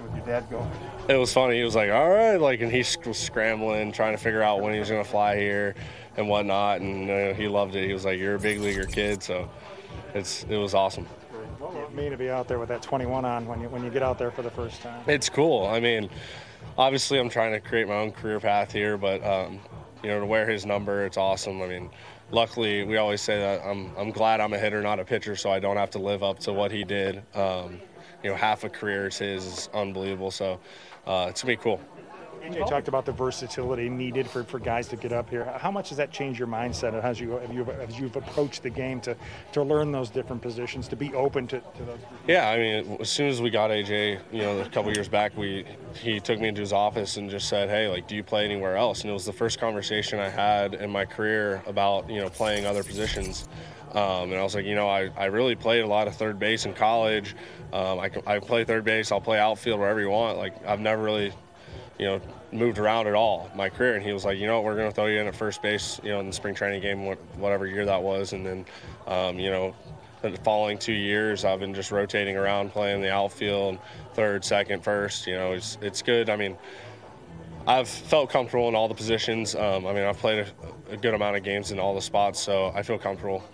conversation with your dad go? It was funny. He was like, "All right," like, and he was scrambling, trying to figure out when he was going to fly here and whatnot, and uh, he loved it. He was like, "You're a big leaguer kid," so it's it was awesome. What will it mean to be out there with that 21 on when you when you get out there for the first time? It's cool. I mean, obviously, I'm trying to create my own career path here, but um, you know, to wear his number, it's awesome. I mean, luckily, we always say that I'm I'm glad I'm a hitter, not a pitcher, so I don't have to live up to what he did. Um, you know, half a career is his is unbelievable. So uh, it's gonna be cool. AJ talked about the versatility needed for, for guys to get up here. How much does that change your mindset as you as you've, as you've approached the game to, to learn those different positions, to be open to, to those? Yeah, I mean, as soon as we got AJ, you know, a couple years back, we he took me into his office and just said, "Hey, like, do you play anywhere else?" And it was the first conversation I had in my career about you know playing other positions. Um, and I was like, you know, I, I really played a lot of third base in college. Um, I, I play third base. I'll play outfield wherever you want. Like I've never really you know, moved around at all my career. And he was like, you know, what, we're going to throw you in at first base, you know, in the spring training game, whatever year that was. And then, um, you know, the following two years, I've been just rotating around, playing the outfield, third, second, first. You know, it's it's good. I mean, I've felt comfortable in all the positions. Um, I mean, I've played a, a good amount of games in all the spots, so I feel comfortable